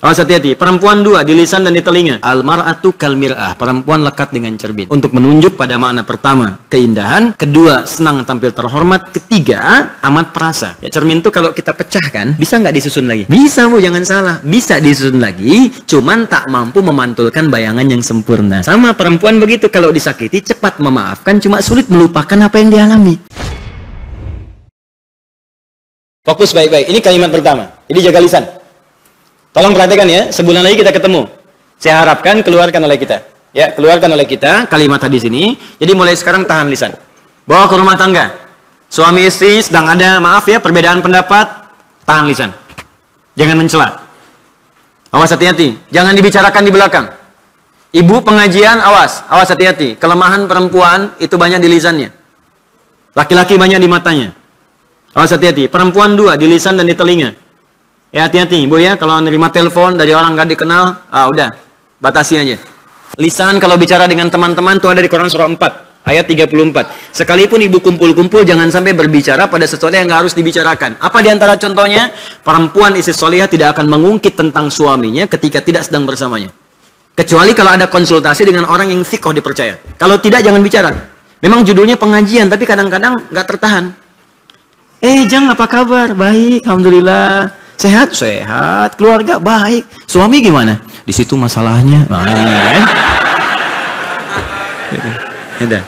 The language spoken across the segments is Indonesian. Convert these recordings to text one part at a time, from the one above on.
Awas hati-hati. Perempuan dua di lisan dan di telinga. Almar'atu kalmir'ah. Perempuan lekat dengan cermin. Untuk menunjuk pada makna pertama, keindahan. Kedua, senang tampil terhormat. Ketiga, amat perasa. Ya, cermin itu kalau kita pecahkan, bisa nggak disusun lagi? Bisa bu, jangan salah. Bisa disusun lagi, cuman tak mampu memantulkan bayangan yang sempurna. Sama perempuan begitu, kalau disakiti cepat memaafkan, cuma sulit melupakan apa yang dialami. Fokus baik-baik. Ini kalimat pertama. Jadi jaga lisan. Tolong perhatikan ya, sebulan lagi kita ketemu. Saya harapkan keluarkan oleh kita. Ya, keluarkan oleh kita kalimat hadis ini. Jadi mulai sekarang tahan lisan. Bawa ke rumah tangga. Suami istri sedang ada, maaf ya, perbedaan pendapat, tahan lisan. Jangan mencela. Awas hati-hati, jangan dibicarakan di belakang. Ibu pengajian, awas, awas hati-hati. Kelemahan perempuan itu banyak di lisannya. Laki-laki banyak di matanya. Awas hati-hati, perempuan dua di lisan dan di telinga. Ya hati-hati, Bu ya, kalau nerima telepon dari orang gak dikenal, ah udah, batasi aja. Lisan kalau bicara dengan teman-teman tuh ada di Quran surah 4, ayat 34. Sekalipun ibu kumpul-kumpul, jangan sampai berbicara pada sesuatu yang gak harus dibicarakan. Apa di antara contohnya? Perempuan istri solihah tidak akan mengungkit tentang suaminya ketika tidak sedang bersamanya. Kecuali kalau ada konsultasi dengan orang yang sikoh dipercaya. Kalau tidak, jangan bicara. Memang judulnya pengajian, tapi kadang-kadang gak tertahan. Eh, Jang, apa kabar? Baik, Alhamdulillah. Sehat? Sehat. Keluarga? Baik. Suami gimana? Di situ masalahnya. Nah? Ya,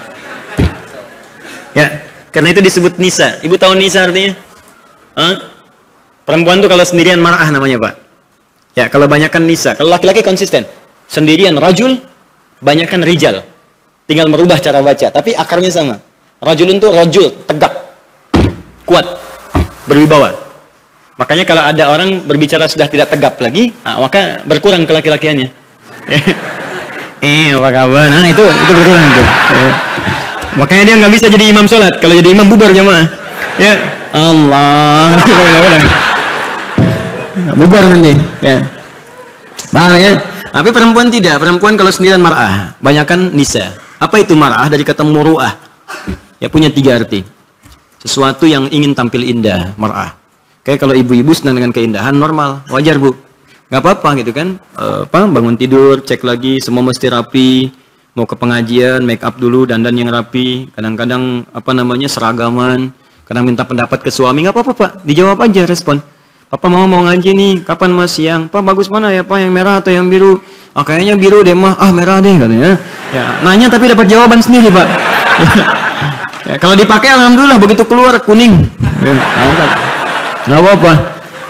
ya, karena itu disebut nisa. Ibu tahu nisa artinya? Hah? Perempuan tuh kalau sendirian marah namanya, Pak. Ya, kalau banyakkan nisa. Kalau laki-laki konsisten. Sendirian rajul, banyakkan rijal. Tinggal merubah cara baca, tapi akarnya sama. Rajulun tuh rajul, tegak. Kuat. Berwibawa. Makanya kalau ada orang berbicara sudah tidak tegap lagi, nah, maka berkurang ke laki-lakiannya. eh, apa kabar? Nah, itu itu berkurang itu. Ya. Makanya dia nggak bisa jadi imam sholat. Kalau jadi imam bubar jamaah. Ya, Allah. bubar nanti. Ya. Paham ya? Tapi perempuan tidak. Perempuan kalau sendirian marah. Banyakan nisa. Apa itu marah? Dari kata muru'ah. Ya punya tiga arti. Sesuatu yang ingin tampil indah, marah. Kayak kalau ibu-ibu senang dengan keindahan normal, wajar bu. Gak apa-apa gitu kan. E, apa bangun tidur, cek lagi semua mesti rapi. Mau ke pengajian, make up dulu, dandan yang rapi. Kadang-kadang apa namanya seragaman. Kadang minta pendapat ke suami, nggak apa-apa pak. Dijawab aja respon. Papa mau mau ngaji nih, kapan mas siang? Pak bagus mana ya pak, yang merah atau yang biru? Oh kayaknya biru deh mah, ah merah deh katanya. Ya, nanya tapi dapat jawaban sendiri pak. ya, kalau dipakai alhamdulillah begitu keluar kuning. Ya, nggak apa-apa.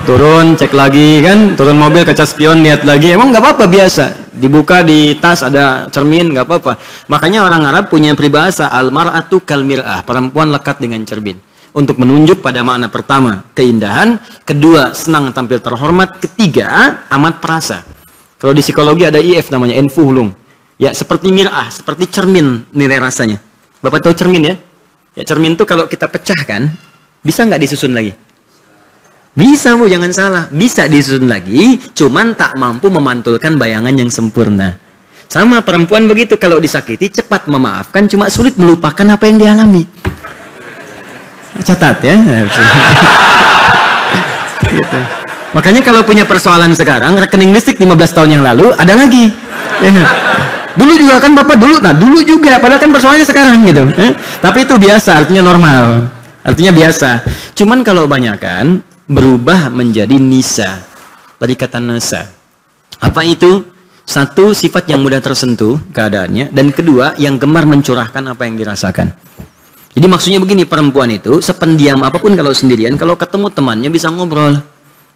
Turun cek lagi kan? Turun mobil kaca spion lihat lagi. Emang nggak apa-apa biasa. Dibuka di tas ada cermin nggak apa-apa. Makanya orang Arab punya peribahasa almaratu kalmirah perempuan lekat dengan cermin. Untuk menunjuk pada makna pertama keindahan kedua senang tampil terhormat ketiga amat perasa. Kalau di psikologi ada IF namanya enfuhlung. Ya seperti mirah seperti cermin nilai rasanya. Bapak tahu cermin ya? Ya cermin itu kalau kita pecahkan bisa nggak disusun lagi bisa bu, jangan salah. Bisa disusun lagi, cuman tak mampu memantulkan bayangan yang sempurna. Sama perempuan begitu, kalau disakiti cepat memaafkan, cuma sulit melupakan apa yang dialami. Catat ya. gitu. Makanya kalau punya persoalan sekarang, rekening listrik 15 tahun yang lalu, ada lagi. Ya. Dulu juga kan Bapak dulu, nah dulu juga, padahal kan persoalannya sekarang gitu. Eh? Tapi itu biasa, artinya normal. Artinya biasa. Cuman kalau banyak kan, berubah menjadi nisa dari kata nasa apa itu satu sifat yang mudah tersentuh keadaannya dan kedua yang gemar mencurahkan apa yang dirasakan jadi maksudnya begini perempuan itu sependiam apa pun kalau sendirian kalau ketemu temannya bisa ngobrol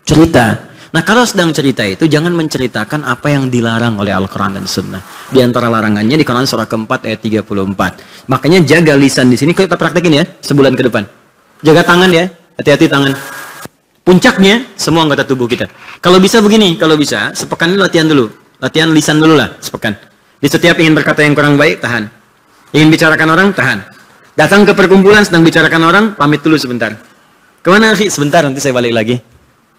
cerita Nah kalau sedang cerita itu jangan menceritakan apa yang dilarang oleh Al-Quran dan Sunnah. Di antara larangannya di Quran surah keempat ayat 34. Makanya jaga lisan di sini kita praktekin ya sebulan ke depan. Jaga tangan ya, hati-hati tangan. Puncaknya semua anggota tubuh kita. Kalau bisa begini, kalau bisa sepekan ini latihan dulu. Latihan lisan dulu lah sepekan. Di setiap ingin berkata yang kurang baik, tahan. Ingin bicarakan orang, tahan. Datang ke perkumpulan sedang bicarakan orang, pamit dulu sebentar. Ke mana sih? Sebentar, nanti saya balik lagi.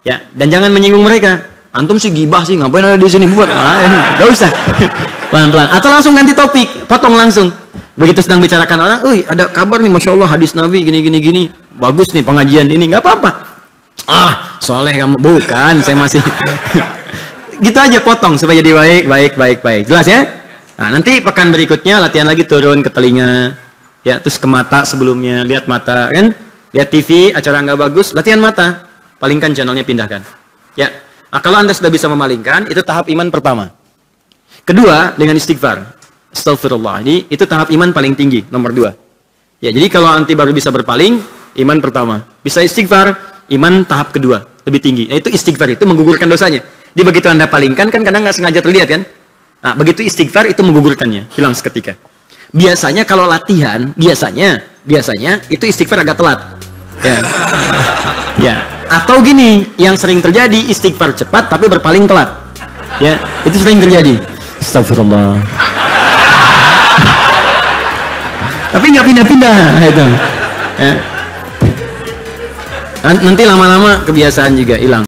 Ya, dan jangan menyinggung mereka. Antum sih gibah sih, ngapain ada di sini buat? Ah, gak usah. Pelan-pelan. Atau langsung ganti topik, potong langsung. Begitu sedang bicarakan orang, wih ada kabar nih, masya Allah hadis Nabi gini gini gini, bagus nih pengajian ini, nggak apa-apa ah soleh kamu bukan saya masih gitu aja potong supaya jadi baik, baik, baik, baik. Jelas ya? Nah, nanti pekan berikutnya latihan lagi turun ke telinga, ya, terus ke mata sebelumnya, lihat mata, kan? Lihat TV, acara nggak bagus, latihan mata, palingkan channelnya pindahkan. Ya, nah, kalau anda sudah bisa memalingkan, itu tahap iman pertama. Kedua, dengan istighfar. Astagfirullah. Ini itu tahap iman paling tinggi, nomor dua. Ya, jadi kalau anti baru bisa berpaling, iman pertama. Bisa istighfar, iman tahap kedua, lebih tinggi. Nah, itu istighfar itu menggugurkan dosanya. Jadi begitu anda palingkan kan kadang nggak sengaja terlihat kan? Nah, begitu istighfar itu menggugurkannya, hilang seketika. Biasanya kalau latihan, biasanya, biasanya itu istighfar agak telat. Ya. ya. Atau gini, yang sering terjadi istighfar cepat tapi berpaling telat. Ya, itu sering terjadi. Astagfirullah. tapi nggak pindah-pindah itu. Ya. Nanti lama-lama kebiasaan juga hilang.